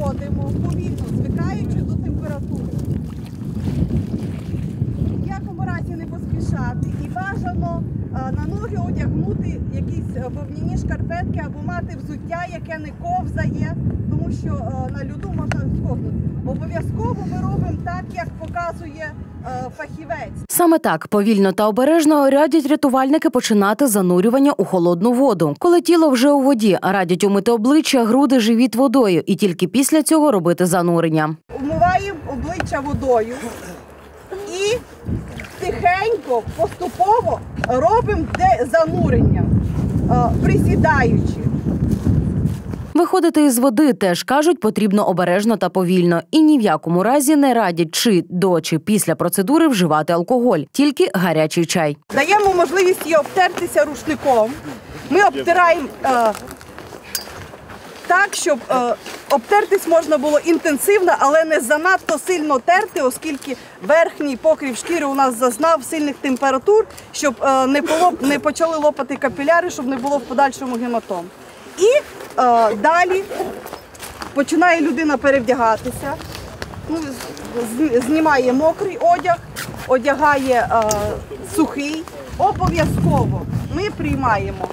входимо повільно, звикаючи до температури. В якому разі не поспішати і бажано е, на ноги одягнути якісь е, вовняні шкарпетки або мати взуття, яке не ковзає, тому що е, на льоду можна сковзнути. Обов'язково ми робимо так, як показує е, фахівець. Саме так повільно та обережно радять рятувальники починати занурювання у холодну воду. Коли тіло вже у воді, радять умити обличчя, груди, живіт водою, і тільки після цього робити занурення. Умиваємо обличчя водою і тихенько, поступово робимо де занурення, е, присідаючи. Виходити із води теж кажуть, потрібно обережно та повільно, і ні в якому разі не радять чи до чи після процедури вживати алкоголь, тільки гарячий чай. Даємо можливість їй обтертися рушником. Ми обтираємо е, так, щоб е, обтертись можна було інтенсивно, але не занадто сильно терти, оскільки верхній покрів шкіри у нас зазнав сильних температур, щоб е, не, було, не почали лопати капіляри, щоб не було в подальшому гематом. І е, далі починає людина перевдягатися. Ну, знімає мокрий одяг, одягає е, сухий. Обов'язково ми приймаємо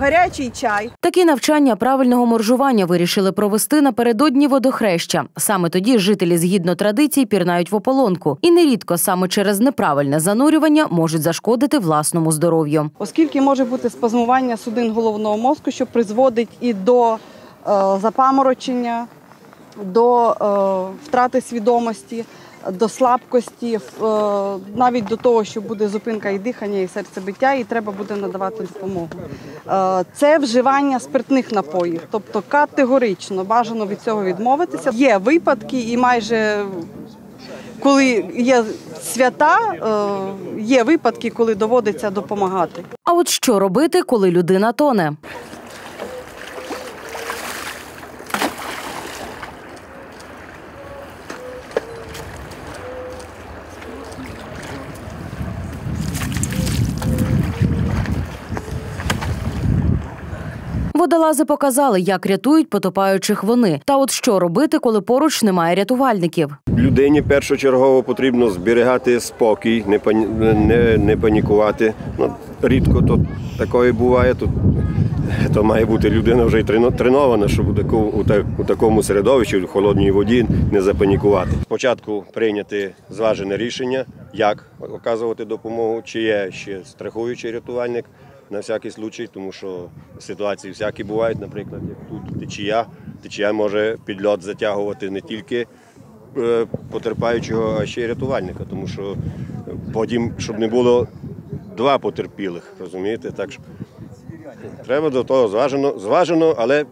гарячий чай. Такі навчання правильного моржування вирішили провести напередодні водохреща. Саме тоді жителі згідно традицій пірнають в ополонку, і нерідко саме через неправильне занурювання можуть зашкодити власному здоров'ю. Оскільки може бути спазмування судин головного мозку, що призводить і до е, запаморочення, до е, втрати свідомості, до слабкості, е, навіть до того, що буде зупинка і дихання, і серцебиття, і треба буде надавати допомогу. Е, це вживання спиртних напоїв, тобто категорично бажано від цього відмовитися. Є випадки, і майже коли є свята, е, є випадки, коли доводиться допомагати. А от що робити, коли людина тоне? Водолази показали, як рятують потопаючих вони. Та от що робити, коли поруч немає рятувальників. Людині першочергово потрібно зберігати спокій, не, пані... не, не панікувати. Ну, рідко то такое буває. Тут то має бути людина вже й трено- тренована, щоб у, таку, у, так, у такому середовищі, в холодній воді не запанікувати. Спочатку прийняти зважене рішення, як оказувати допомогу, чи є ще страхуючий рятувальник на всякий случай, тому що ситуації всякі бувають, наприклад, як тут течія. Течія може підльот затягувати не тільки е, потерпаючого, а ще й рятувальника, тому що потім, щоб не було два потерпілих, розумієте? Так що треба до того зважено, зважено, але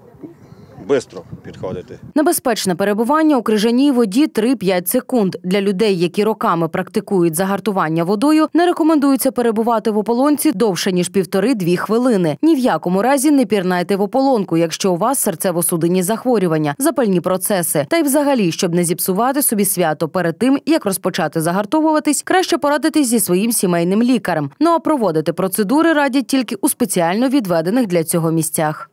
швидко підходити. Небезпечне перебування у крижаній воді 3-5 секунд. Для людей, які роками практикують загартування водою, не рекомендується перебувати в ополонці довше ніж півтори-дві хвилини. Ні в якому разі не пірнайте в ополонку, якщо у вас серцево-судинні захворювання, запальні процеси. Та й взагалі, щоб не зіпсувати собі свято перед тим, як розпочати загартовуватись, краще порадитись зі своїм сімейним лікарем. Ну а проводити процедури радять тільки у спеціально відведених для цього місцях.